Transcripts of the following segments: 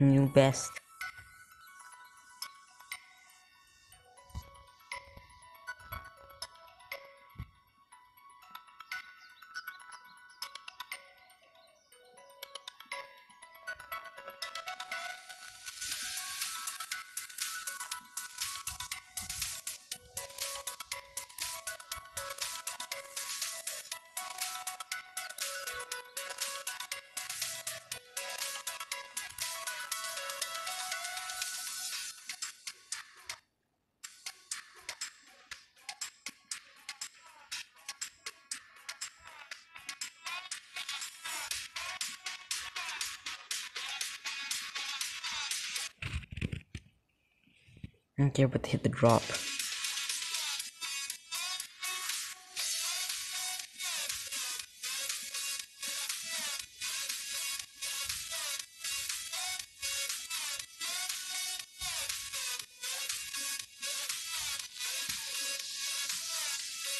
New best. Okay, but hit the drop.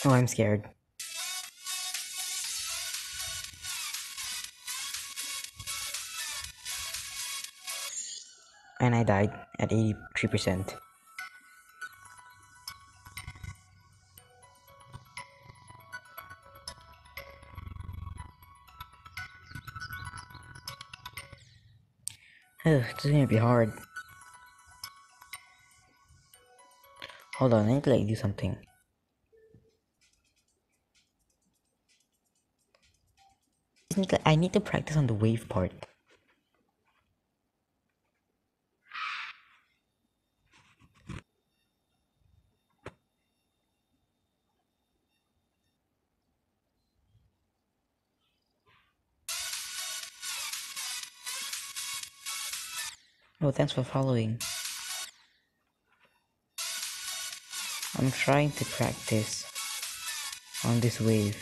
Oh, I'm scared. And I died at 83%. Ugh, this is gonna be hard. Hold on, I need to like do something. I need to practice on the wave part. Oh, thanks for following. I'm trying to practice on this wave.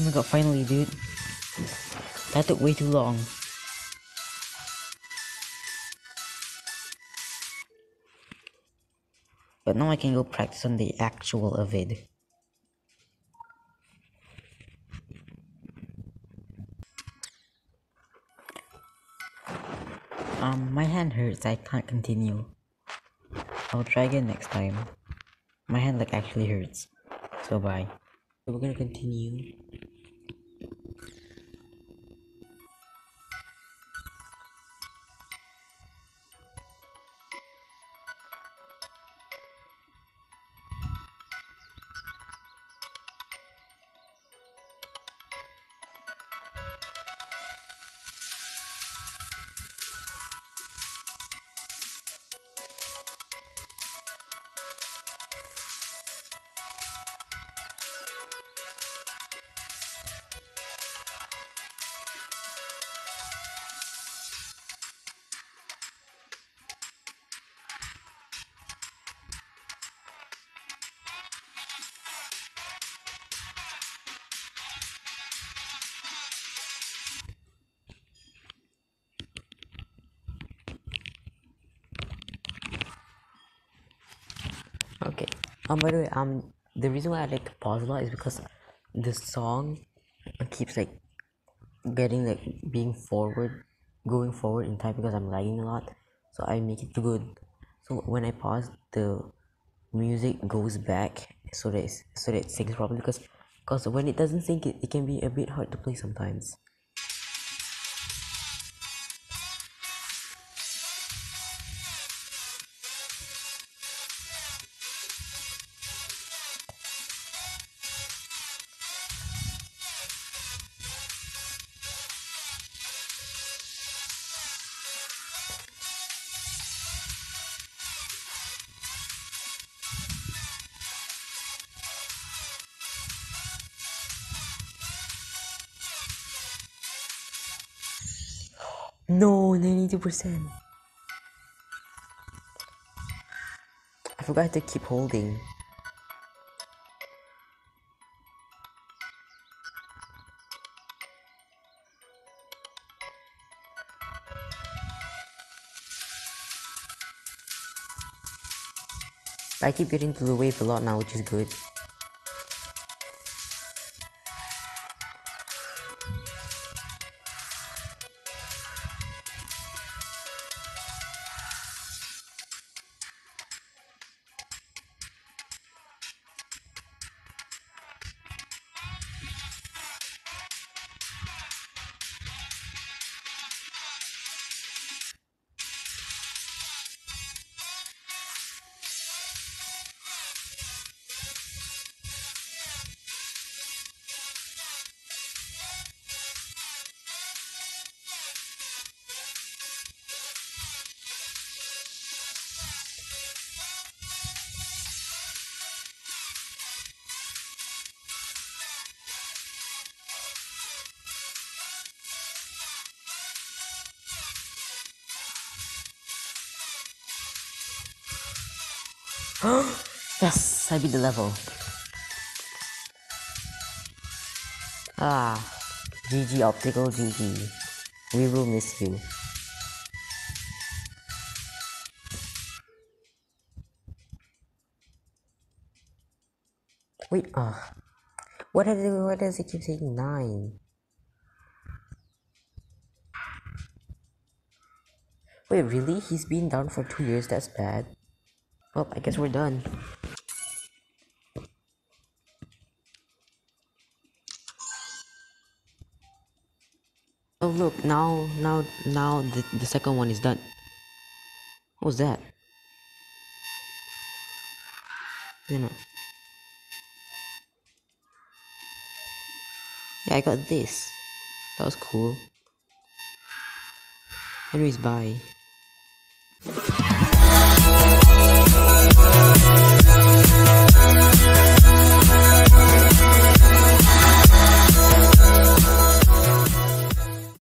Oh my god, finally, dude. That took way too long. But now I can go practice on the actual Avid. Um, my hand hurts, I can't continue. I'll try again next time. My hand like actually hurts. So bye. So we're gonna continue. Um. By the way, um, the reason why I like to pause a lot is because the song keeps like getting like being forward, going forward in time because I'm lagging a lot. So I make it good. So when I pause, the music goes back so that so that it syncs properly. Because because when it doesn't sync, it, it can be a bit hard to play sometimes. No, 92%. I forgot to keep holding. I keep getting to the wave a lot now, which is good. yes, I beat the level. Ah, GG Optical GG. We will miss you. Wait, ah. What, did it, what does it keep saying? 9. Wait, really? He's been down for 2 years? That's bad. Well, I guess we're done. Oh look, now, now, now the, the second one is done. What was that? You know. Yeah, I got this. That was cool. Anyways, bye.